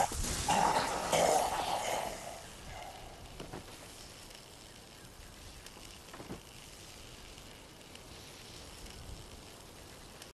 Oh.